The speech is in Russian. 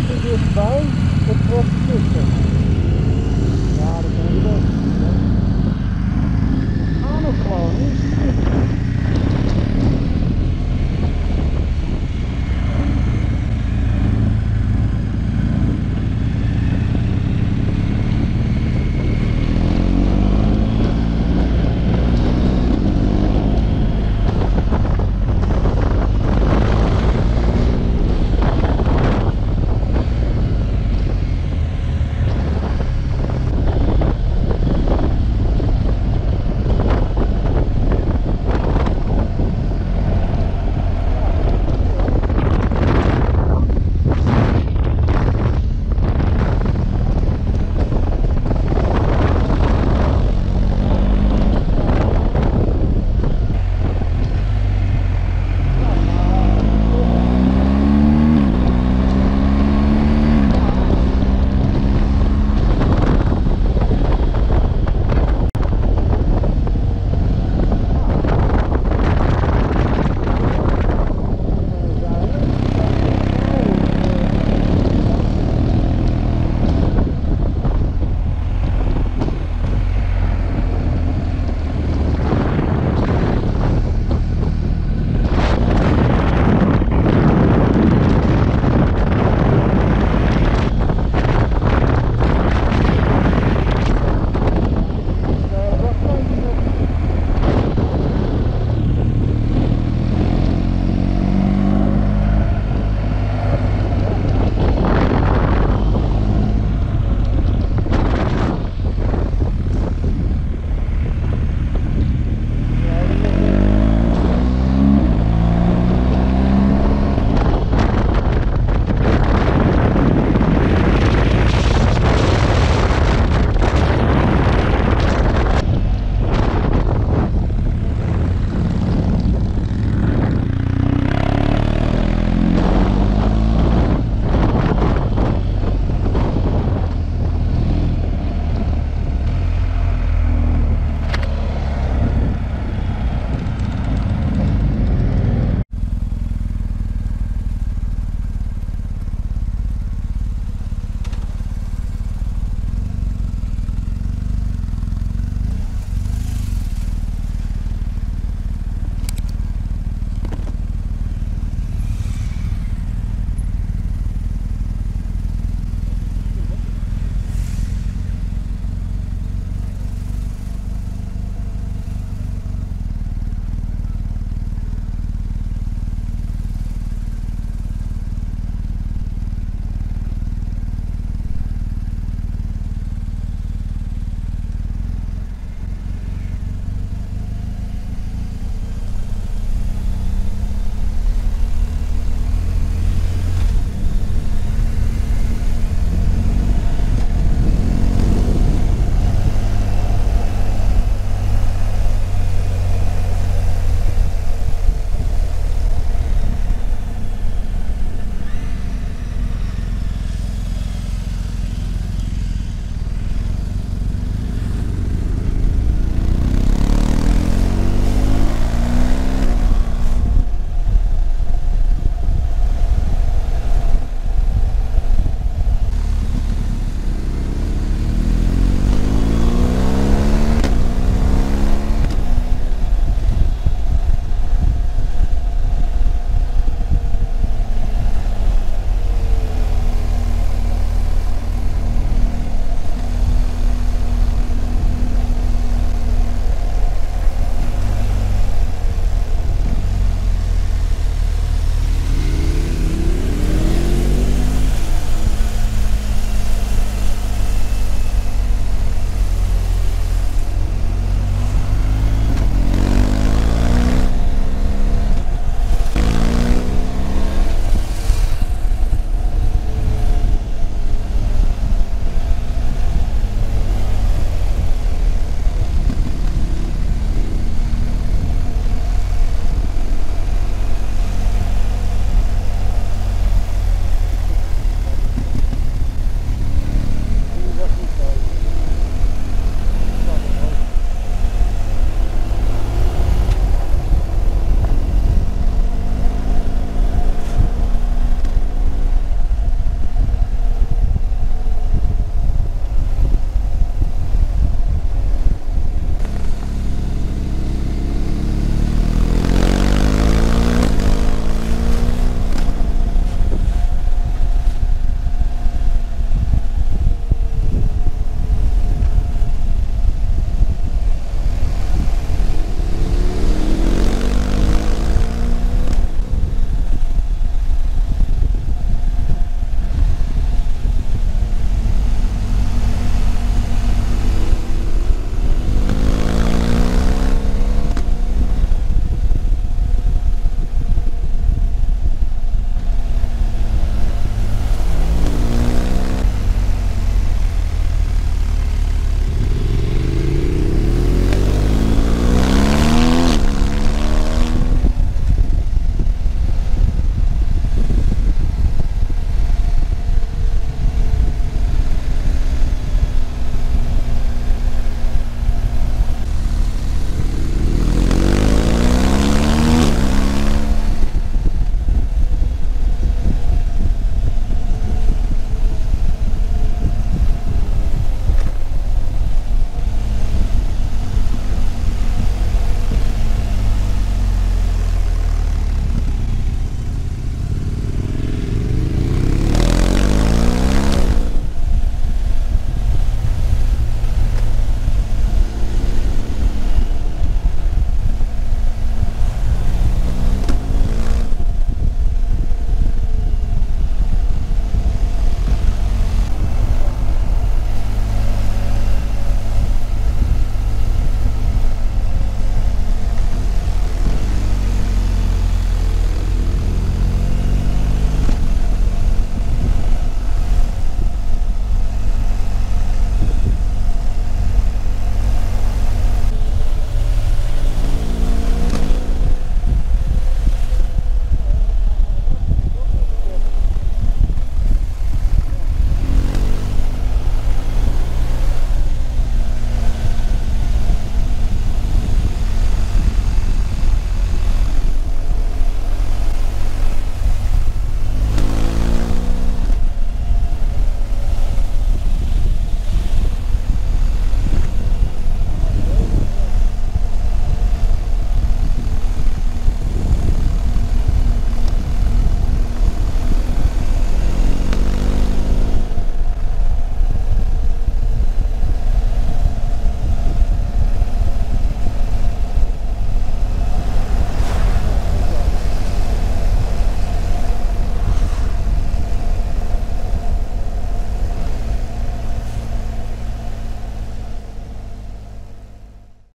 to this bank, it was fishing.